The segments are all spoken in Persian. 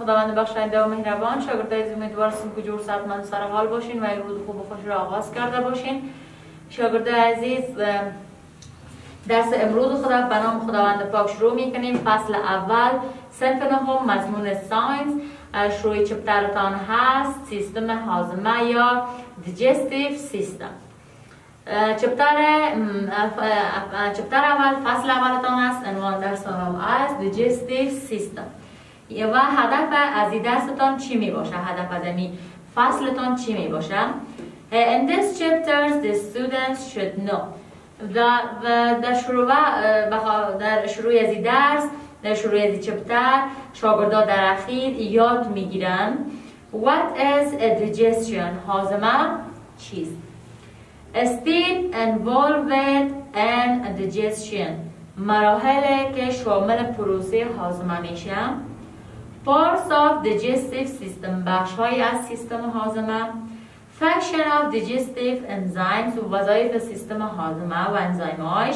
خداوند بخشنده و مهربان. شاگردای عزیز امیدوار که جور و سر حال باشین و روز خوب و خوش را آغاز کرده باشین. شاگردای عزیز درس امروز خود را به نام خداوند پاک شروع می‌کنیم. فصل اول صنف نهم مضمون science. شروع chapter تان هست. سیستم هاضمه یا digestive system chapter chapter اول فصل اولتان است عنوان درس است digestive system و هدف از درستان چی می باشه؟ هدف از این فصلتان چی می باشه؟ In this chapters the students should know. در شروع در شروع از درس در شروع از چپتر شاگردا در اخیر یاد می‌گیرن what is a digestion? هاضمه چیست؟ a step involved in digestion. مراحل که شامل پروسه هاضمه میشه. Parts of digestive system بخش های از سیستم هاضمه. Function of digestive enzymes وظایف سیستم هاضمه و انزایماش.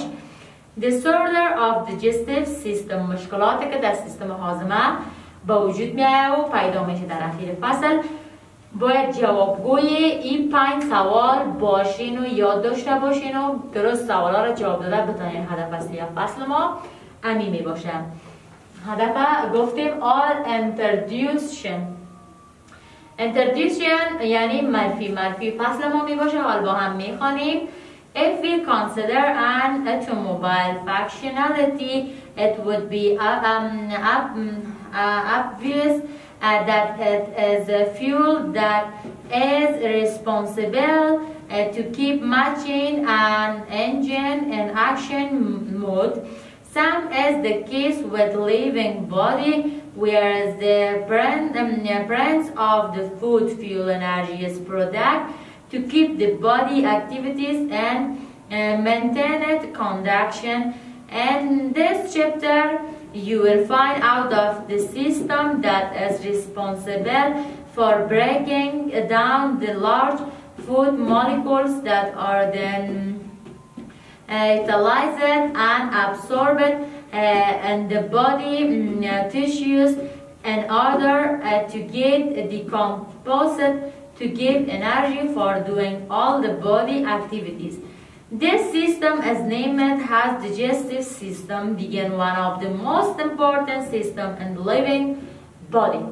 Disorder of digestive system مشکلاتی که در سیستم هاضمه به وجود میایه و پیدا میشه در اخیر فصل. باید جوابگوی این پنج سوال باشین و یاد داشته باشین و درست سوالا را جواب داده بتانین هدف اصلی فصل ما امی می باشه هدف گفتیم all introduction introduction یعنی مرفی مرفی فصل ما می باشه حال با هم می خانیم If we consider an automobile functionality, it would be um, uh, obvious uh, that it is a fuel that is responsible uh, to keep matching an engine in action mode some is the case with living body, whereas the brand, um, brands of the food fuel energy is product to keep the body activities and uh, maintain it conduction. And this chapter, you will find out of the system that is responsible for breaking down the large food molecules that are then utilized and absorbed uh, in the body mm, uh, tissues in order uh, to get decomposed to give energy for doing all the body activities. This system is named as digestive system, being one of the most important system in the living body.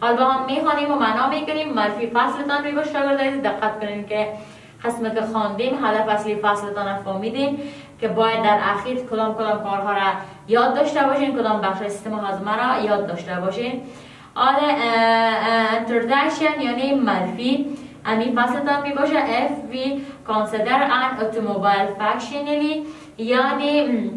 حالا هم میخوانیم و معنا میکنیم مرفی فصلتان رو شاگرد دقت کنیم که قسمت که خواندیم هدف اصلی فصلتان فهمیدیم که باید در اخیر کدام کدام کارها را یاد داشته باشین کدام بخش سیستم هاضمه را یاد داشته باشین آره introduction یعنی معرفی امی فصلتان می باشه if we consider an automobile functionally. یعنی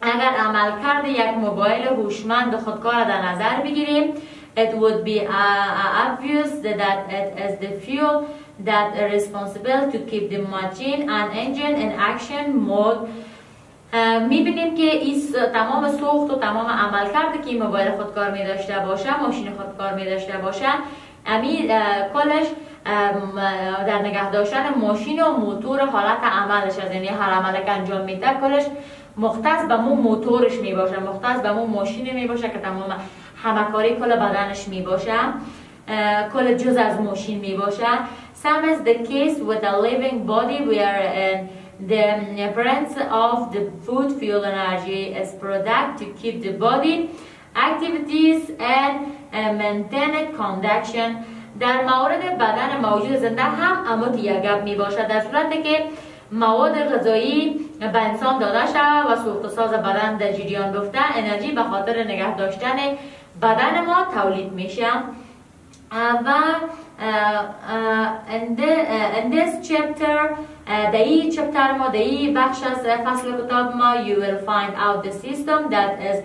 اگر عمل کرده یک موبایل هوشمند خودکار در نظر بگیریم. It would be uh, obvious that it is the fuel that are responsible to keep the machine and engine in action mode. می‌بینیم که این تمام سوخت و تمام عمل کرده که این موبایل خودکار می داشته باشه ماشین خودکار می داشته باشه امی کلش در نگه داشتن ماشین و موتور حالت عملش از یعنی هر عمل که انجام میده کلش مختص به مو موتورش می باشه مختص به مو ماشین می باشه که تمام همه کاری کل بدنش می باشه کل جز از ماشین می باشه Same is the case with a living body where uh, the presence of the food fuel energy is product to keep the body activities and uh, maintain conduction در مورد بدن موجود زنده هم اموت یگب می باشد در صورت که مواد غذایی به انسان داده شود و سوخت ساز بدن در جریان بفته انرژی به خاطر نگه داشتن بدن ما تولید میشه و in, the, in this chapter در این چپتر ما در این بخش از فصل کتاب ما you will find out the system that is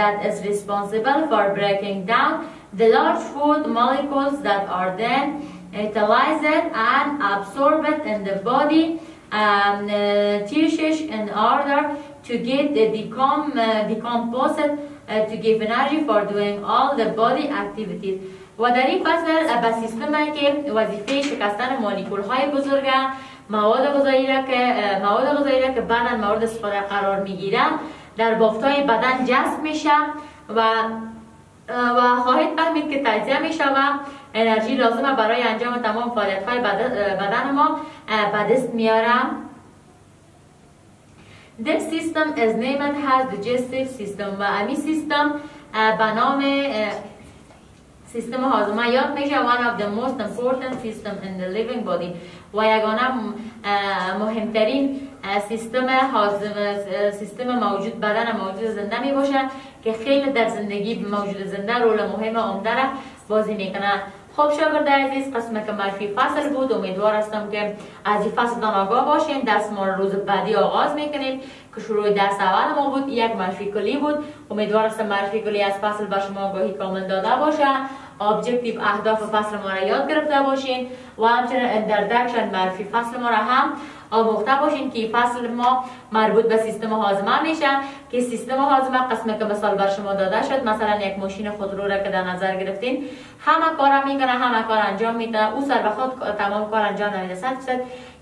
that is responsible for breaking down the large food molecules that are then utilized and absorbed in the body um, uh, tissues in order to get the decom, uh, decomposed uh, to give energy for doing all the body activities. و در این فصل به سیستم که وظیفه شکستن مولکول های بزرگ مواد غذایی را که مواد غذایی را که بعدا مورد استفاده قرار می‌گیره در بافتای بدن جذب میشه و و خواهید فهمید که تجزیه میشه و انرژی لازمه برای انجام تمام فعالیت های بدن ما به دست میارم This system is named as digestive system. و امی سیستم به نام سیستم هاضمه. یاد میشه one of the most important system in the living body. و یگانه مهمترین سیستم سیستم موجود بدن موجود زنده می باشه که خیلی در زندگی موجود زنده رول مهم عمده را بازی می‌کنه. خب شاگرد عزیز قسم که معرفی فصل بود. امیدوار هستم که از این فصل آگاه باشین. درس ما روز بعدی آغاز می‌کنیم که شروع درس اول ما بود. یک معرفی کلی بود. امیدوار هستم معرفی کلی از فصل به شما آگاهی کامل داده باشه. objective اهداف فصل ما را یاد گرفته باشین. و همچنین introduction معرفی فصل ما را هم آموخته باشین که فصل ما مربوط به سیستم هاضمه میشه که سیستم هاضمه قسمی که مثال بر شما داده شد مثلا یک ماشین خودرو را که در نظر گرفتین همه کار می‌کنه همه کار انجام میده او سر به خود تمام کار انجام نمیده صد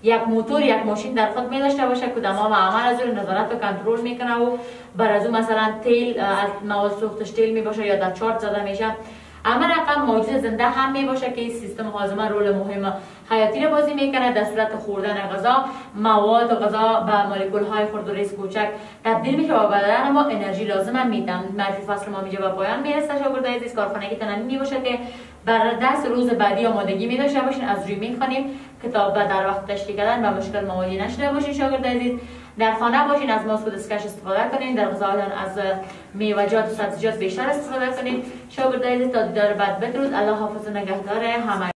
یک موتور یک ماشین در خود می داشته باشه که تمام عمل از نظارت و کنترل می‌کنه و بر از مثلا تیل از مواد سوختش تیل می باشه یا در چارت زده میشه. اما رقم موجود زنده هم می باشه که این سیستم هاضمه رول مهم حیاتی رو بازی می‌کنه در صورت خوردن غذا مواد غذا به مولکول های خرد و ریز کوچک تبدیل میشه و بدن. ما انرژی لازم میدم معرفی فصل ما میجه به پایان می‌رسه. شاگرد عزیز کارخانگی تنمی می باشه که بر دست روز بعدی آمادگی می داشته باشین. از روی می‌خوانیم کتاب در وقت تشکیل کردن و مشکل موادی نشده باشین. شاگرد عزیز در خانه باشین. از ماسک و دستکش استفاده کنین. در غذایتان از میوه‌جات و سبزیجات بیشتر استفاده کنین. شاگرد عزیز تا دیدار بعد بدرود. الله حافظ و نگهدار همه